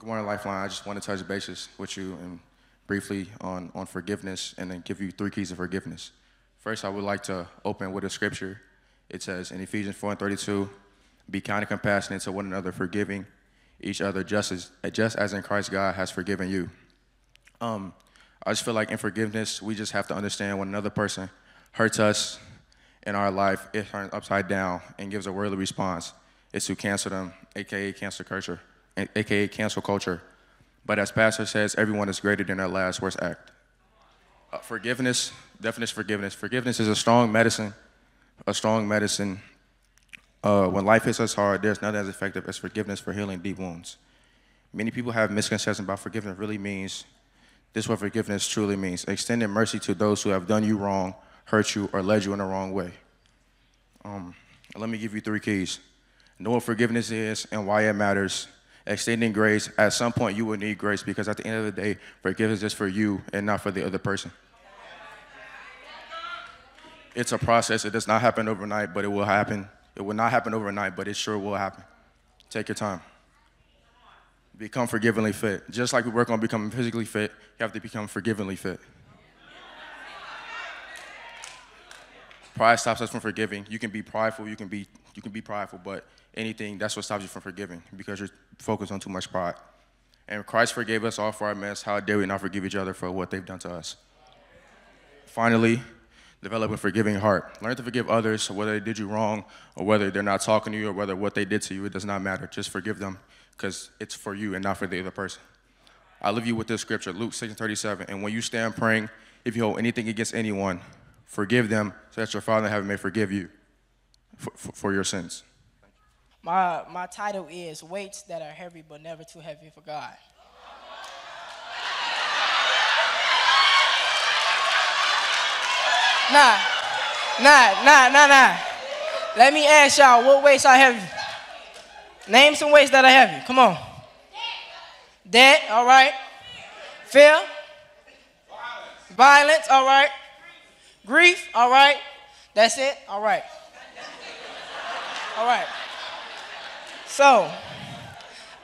Good morning, Lifeline. I just want to touch bases with you and briefly on, on forgiveness and then give you three keys of forgiveness. First, I would like to open with a scripture. It says in Ephesians 4 and 32, be kind and compassionate to one another, forgiving each other just as, just as in Christ God has forgiven you. Um, I just feel like in forgiveness, we just have to understand when another person hurts us in our life, it turns upside down and gives a worldly response. It's to cancel them, aka cancel culture, aka cancel culture. But as Pastor says, everyone is greater than their last worst act. Uh, forgiveness, definition forgiveness. Forgiveness is a strong medicine, a strong medicine. Uh, when life hits us hard, there's nothing as effective as forgiveness for healing deep wounds. Many people have misconceptions about forgiveness really means. This is what forgiveness truly means extending mercy to those who have done you wrong, hurt you, or led you in the wrong way. Um, let me give you three keys know what forgiveness is and why it matters extending grace, at some point you will need grace because at the end of the day, forgiveness is for you and not for the other person. It's a process. It does not happen overnight, but it will happen. It will not happen overnight, but it sure will happen. Take your time. Become forgivingly fit. Just like we work on becoming physically fit, you have to become forgivingly fit. Pride stops us from forgiving. You can be prideful, you can be you can be prideful, but anything, that's what stops you from forgiving because you're focused on too much pride. And Christ forgave us all for our mess. How dare we not forgive each other for what they've done to us? Finally, develop a forgiving heart. Learn to forgive others, whether they did you wrong or whether they're not talking to you or whether what they did to you, it does not matter. Just forgive them because it's for you and not for the other person. I leave you with this scripture, Luke 6 37. And when you stand praying, if you hold anything against anyone, forgive them so that your Father in heaven may forgive you for, for, for your sins. My, my title is Weights That Are Heavy But Never Too Heavy for God. Nah, nah, nah, nah, nah. Let me ask y'all what weights are heavy. Name some weights that are heavy. Come on. Debt, all right. Fear. Violence. Violence, all right. Grief, all right. That's it, all right. All right. So,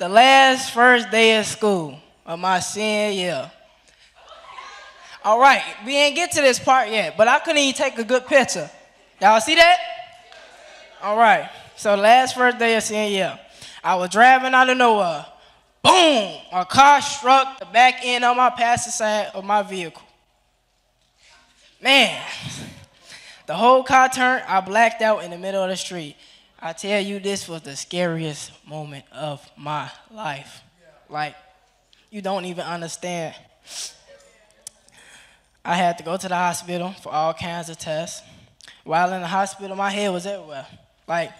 the last first day of school of my senior year. All right, we ain't get to this part yet, but I couldn't even take a good picture. Y'all see that? All right, so last first day of senior year, I was driving out of nowhere. Boom! A car struck the back end of my passenger side of my vehicle. Man, the whole car turned. I blacked out in the middle of the street. I tell you, this was the scariest moment of my life. Like, you don't even understand. I had to go to the hospital for all kinds of tests. While in the hospital, my head was everywhere. Like,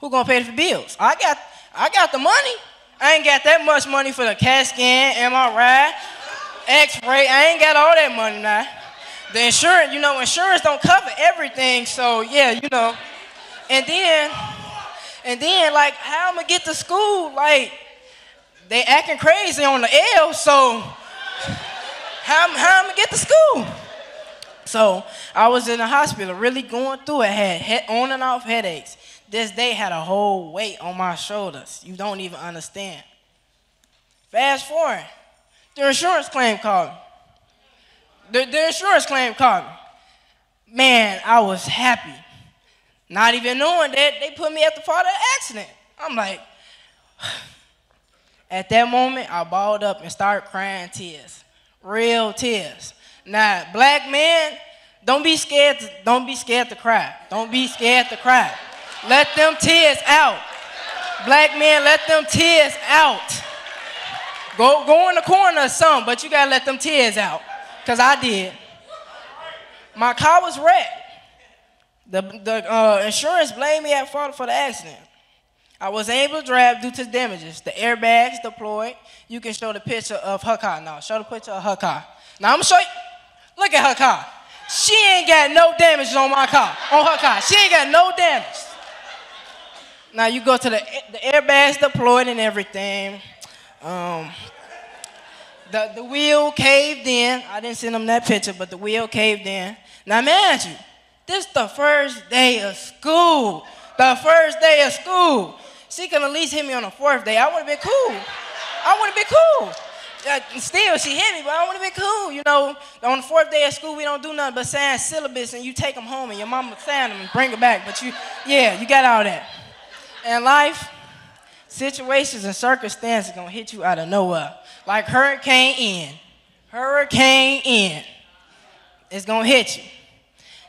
who gonna pay for bills? I got, I got the money. I ain't got that much money for the CAT scan, MRI, X-ray. I ain't got all that money now. The insurance, you know, insurance don't cover everything. So yeah, you know. And then, and then, like, how I'm gonna get to school? Like, they acting crazy on the L, so how, how I'm gonna get to school? So I was in the hospital, really going through it, had head, on and off headaches. This day had a whole weight on my shoulders. You don't even understand. Fast forward, the insurance claim called me. The, the insurance claim called me. Man, I was happy. Not even knowing that they put me at the part of the accident. I'm like, at that moment, I balled up and started crying tears, real tears. Now, black men, don't be scared. To, don't be scared to cry. Don't be scared to cry. Let them tears out. Black men, let them tears out. Go, go in the corner or something, but you gotta let them tears out. Cause I did. My car was wrecked. The, the uh, insurance blamed me at fault for the accident. I was able to drive due to damages. The airbags deployed. You can show the picture of her car now. Show the picture of her car. Now I'm gonna show you. Look at her car. She ain't got no damage on my car, on her car. She ain't got no damage. Now you go to the the airbags deployed and everything. Um, the the wheel caved in. I didn't send them that picture, but the wheel caved in. Now imagine this the first day of school. The first day of school. She could at least hit me on the fourth day. I would have been cool. I want to be cool. Still, she hit me, but I want to be cool. You know, on the fourth day of school, we don't do nothing but sign syllabus, and you take them home, and your mama sign them and bring it back. But you, yeah, you got all that. And life, situations and circumstances gonna hit you out of nowhere, like Hurricane Ian. Hurricane Ian. It's gonna hit you.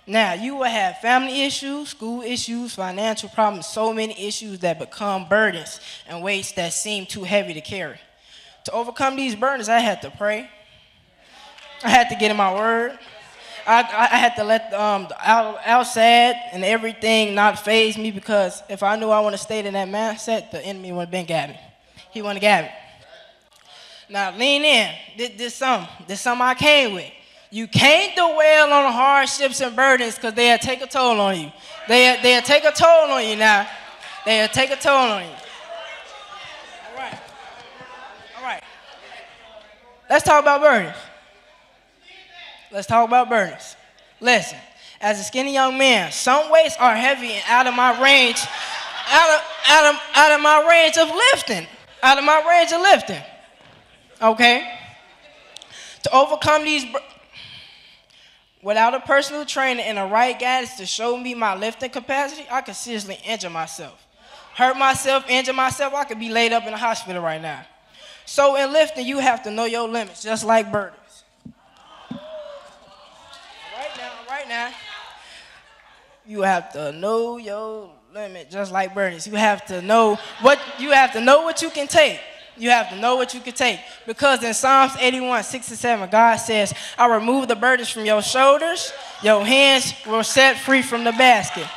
Now, you will have family issues, school issues, financial problems, so many issues that become burdens and weights that seem too heavy to carry. To overcome these burdens, I had to pray. I had to get in my word. I, I had to let um, the out, outside and everything not phase me because if I knew I want to stay in that mindset, the enemy would have been got me. He wouldn't have got me. Now lean in. This, this something. This something I came with. You can't dwell on hardships and burdens because they'll take a toll on you. They'll, they'll take a toll on you now. They'll take a toll on you. All right. All right. Let's talk about burdens. Let's talk about burdens. Listen, as a skinny young man, some weights are heavy and out of my range, out of, out of, out of my range of lifting. Out of my range of lifting. Okay? To overcome these Without a personal trainer and the right guidance to show me my lifting capacity, I could seriously injure myself. Hurt myself, injure myself, I could be laid up in the hospital right now. So in lifting, you have to know your limits, just like birders. Right now, right now, you have to know your limit, just like birders. You have to know what you have to know what you can take. You have to know what you can take. Because in Psalms 81, 6 and 7, God says, I remove the burdens from your shoulders, your hands will set free from the basket.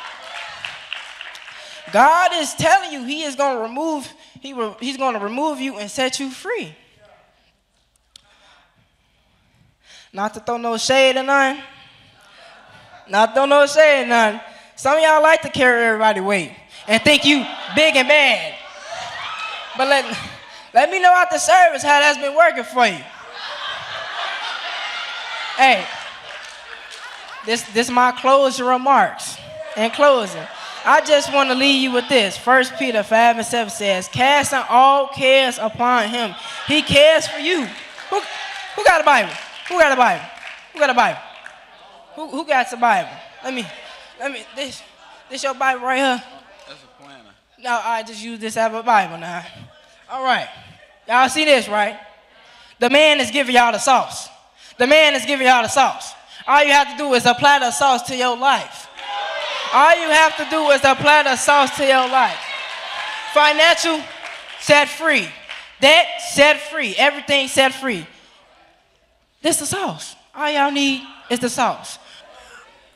God is telling you He is going to remove, he will, He's going to remove you and set you free. Not to throw no shade or none. Not to throw no shade or none. Some of y'all like to carry everybody weight and think you big and bad. But let let me know after service how that's been working for you. hey, this this my closing remarks. In closing, I just want to leave you with this. First Peter 5 and 7 says, casting all cares upon him. He cares for you. Who, who got a Bible? Who got a Bible? Who got a Bible? Who, who got the Bible? Let me, let me, this, this your Bible right here? That's a planner. No, I just use this as a Bible now. All right. Y'all see this, right? The man is giving y'all the sauce. The man is giving y'all the sauce. All you have to do is apply the sauce to your life. All you have to do is apply the sauce to your life. Financial, set free. Debt, set free. Everything set free. This is the sauce. All y'all need is the sauce.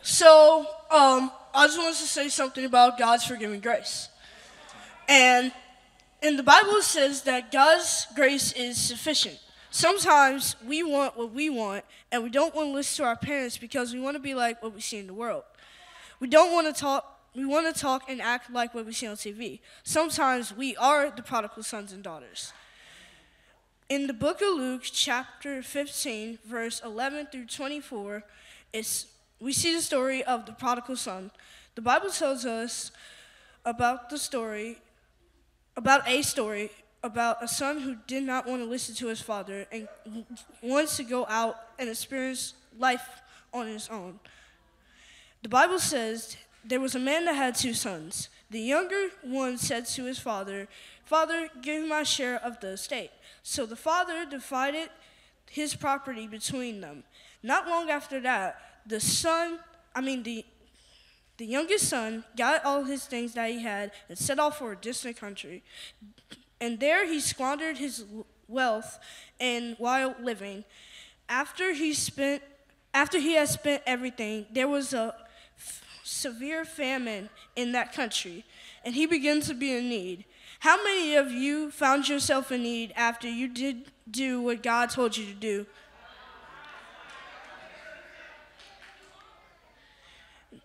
So, um, I just wanted to say something about God's forgiving grace. And and the Bible says that God's grace is sufficient. Sometimes we want what we want, and we don't want to listen to our parents because we want to be like what we see in the world. We don't want to talk. We want to talk and act like what we see on TV. Sometimes we are the prodigal sons and daughters. In the book of Luke, chapter 15, verse 11 through 24, it's, we see the story of the prodigal son. The Bible tells us about the story about a story about a son who did not want to listen to his father and wants to go out and experience life on his own. The Bible says there was a man that had two sons. The younger one said to his father, Father, give me my share of the estate. So the father divided his property between them. Not long after that, the son, I mean, the the youngest son got all his things that he had and set off for a distant country. And there he squandered his wealth and while living. After he spent after he had spent everything, there was a severe famine in that country, and he began to be in need. How many of you found yourself in need after you did do what God told you to do?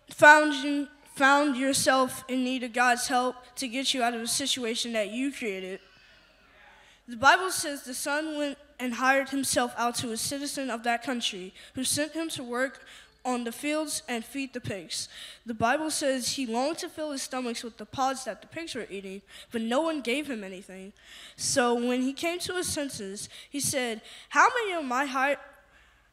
Found, you, found yourself in need of God's help to get you out of a situation that you created. The Bible says the son went and hired himself out to a citizen of that country who sent him to work on the fields and feed the pigs. The Bible says he longed to fill his stomachs with the pods that the pigs were eating, but no one gave him anything. So when he came to his senses, he said, How many of my hi-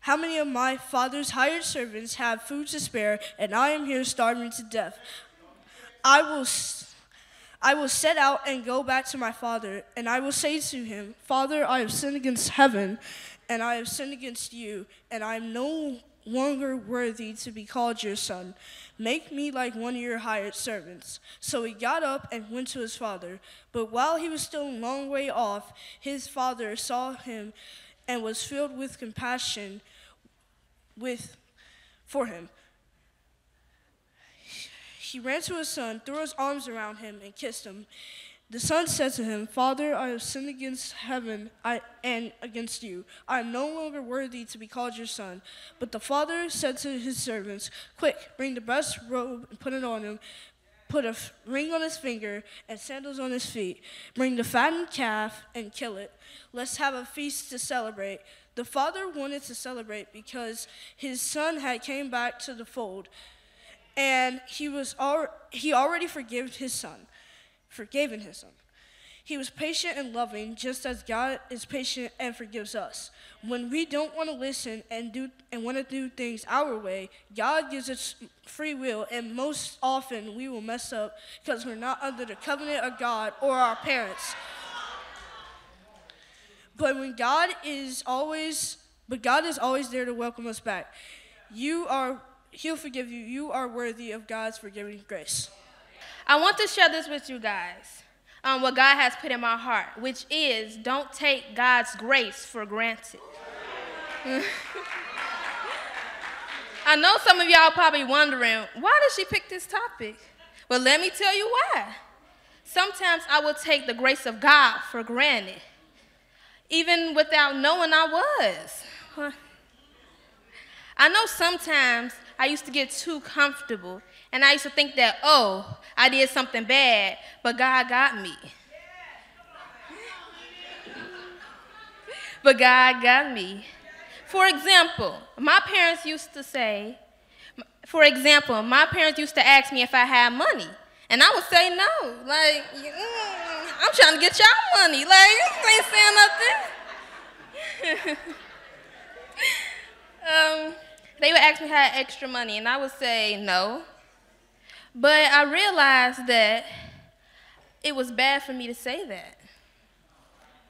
how many of my father's hired servants have food to spare, and I am here starving to death? I will, I will set out and go back to my father, and I will say to him, Father, I have sinned against heaven, and I have sinned against you, and I am no longer worthy to be called your son. Make me like one of your hired servants. So he got up and went to his father. But while he was still a long way off, his father saw him and was filled with compassion with for him. He ran to his son, threw his arms around him, and kissed him. The son said to him, Father, I have sinned against heaven I, and against you. I am no longer worthy to be called your son. But the father said to his servants, Quick, bring the best robe and put it on him. Put a ring on his finger and sandals on his feet. Bring the fattened calf and kill it. Let's have a feast to celebrate. The father wanted to celebrate because his son had came back to the fold, and he was al- he already forgave his son, forgiven his son. He was patient and loving, just as God is patient and forgives us. When we don't want to listen and do and want to do things our way, God gives us free will, and most often we will mess up because we're not under the covenant of God or our parents. But when God is always, but God is always there to welcome us back. You are, He'll forgive you. You are worthy of God's forgiving grace. I want to share this with you guys. Um, what God has put in my heart, which is don't take God's grace for granted. I know some of y'all probably wondering, why did she pick this topic? Well, let me tell you why. Sometimes I will take the grace of God for granted, even without knowing I was. I know sometimes I used to get too comfortable and I used to think that, oh, I did something bad, but God got me. But God got me. For example, my parents used to say, for example, my parents used to ask me if I had money. And I would say no. Like, mm, I'm trying to get y'all money. Like, you ain't saying nothing. um, they would ask me if I had extra money, and I would say no. But I realized that it was bad for me to say that.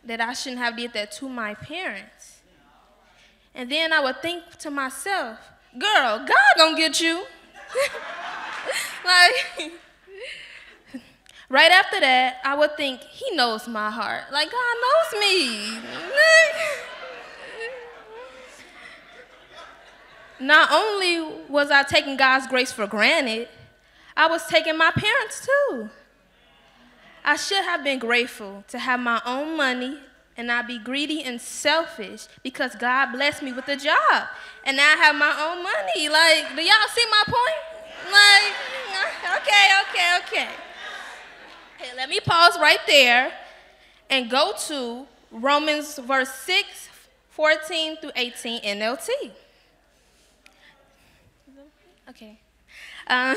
That I shouldn't have did that to my parents. And then I would think to myself, girl, God gonna get you. like, right after that, I would think, he knows my heart. Like, God knows me. Not only was I taking God's grace for granted, I was taking my parents too. I should have been grateful to have my own money and not be greedy and selfish because God blessed me with a job and now I have my own money. Like, do y'all see my point? Like, okay, okay, okay. Okay, let me pause right there and go to Romans verse 6, 14 through 18 NLT. Okay. Uh,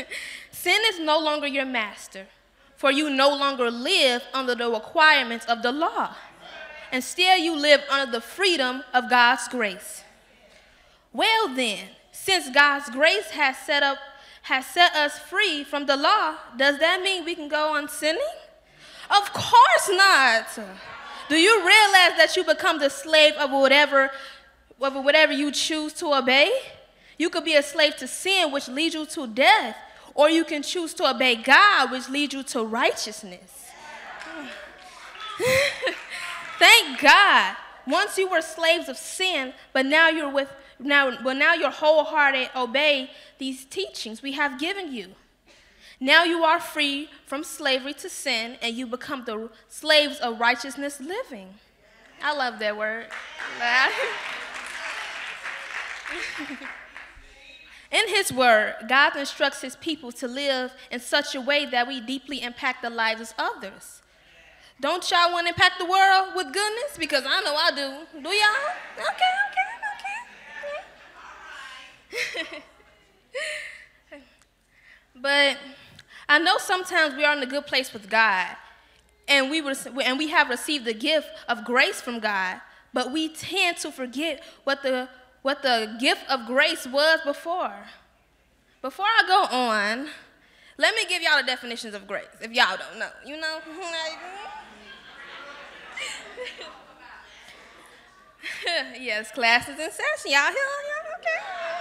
sin is no longer your master, for you no longer live under the requirements of the law. Instead, you live under the freedom of God's grace. Well, then, since God's grace has set up has set us free from the law, does that mean we can go on sinning? Of course not. Do you realize that you become the slave of whatever, of whatever you choose to obey? You could be a slave to sin, which leads you to death, or you can choose to obey God, which leads you to righteousness. Thank God. Once you were slaves of sin, but now you're with now, but now you're wholehearted obey these teachings we have given you. Now you are free from slavery to sin, and you become the slaves of righteousness living. I love that word. In His Word, God instructs His people to live in such a way that we deeply impact the lives of others. Don't y'all want to impact the world with goodness? Because I know I do. Do y'all? Okay, but I know sometimes we are in a good place with God, and we, and we have received the gift of grace from God, but we tend to forget what the, what the gift of grace was before. Before I go on, let me give y'all the definitions of grace, if y'all don't know. You know? yes, class is in session. Y'all here? Y'all okay.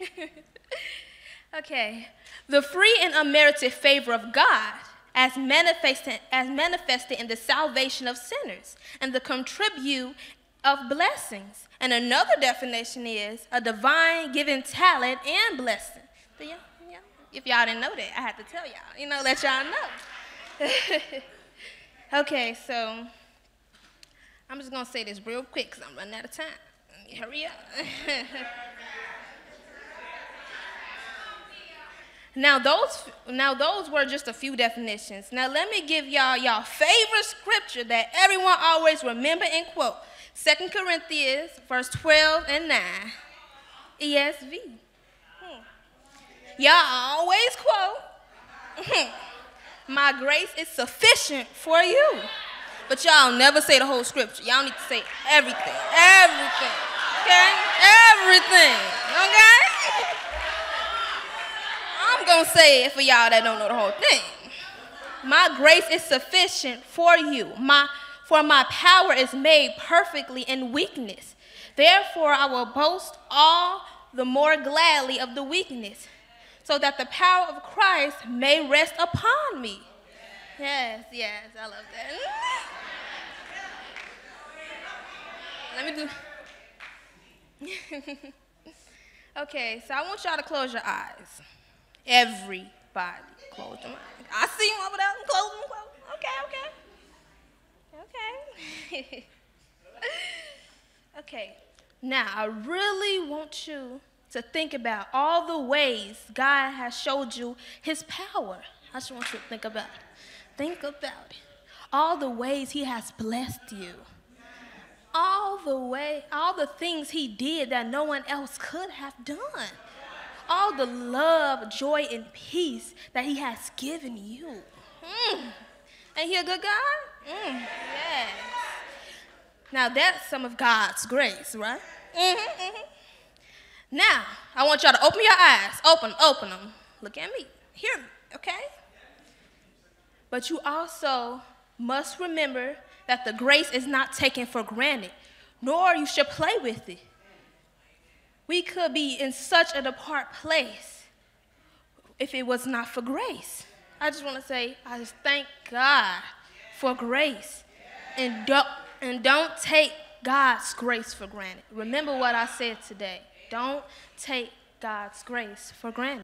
okay. The free and unmerited favor of God as manifested, as manifested in the salvation of sinners and the contribute of blessings. And another definition is a divine given talent and blessing. If y'all didn't know that, I had to tell y'all, you know, let y'all know. okay, so I'm just gonna say this real quick because I'm running out of time. Hurry up. Now those, now those were just a few definitions. Now let me give y'all y'all favorite scripture that everyone always remember and quote. 2 Corinthians, verse 12 and 9, ESV. Hmm. Y'all always quote, hmm. my grace is sufficient for you. But y'all never say the whole scripture. Y'all need to say everything, everything, okay? Everything, okay? I'm going to say it for y'all that don't know the whole thing. My grace is sufficient for you. My, for my power is made perfectly in weakness. Therefore, I will boast all the more gladly of the weakness, so that the power of Christ may rest upon me. Yes, yes, I love that. Let me do. okay, so I want y'all to close your eyes. Everybody close your eyes. I see him over there. Close them, close Okay, okay. Okay. okay. Now, I really want you to think about all the ways God has showed you his power. I just want you to think about it. Think about it. All the ways he has blessed you. All the way, all the things he did that no one else could have done all the love, joy, and peace that He has given you. Mm. Ain't He a good God? Mm. Yes. Now that's some of God's grace, right? Mm-hmm, mm-hmm. Now, I want y'all to open your eyes. Open, open them. Look at me. Hear me, okay? But you also must remember that the grace is not taken for granted, nor you should play with it we could be in such a apart place if it was not for grace. I just want to say, I just thank God for grace. And don't, and don't take God's grace for granted. Remember what I said today. Don't take God's grace for granted.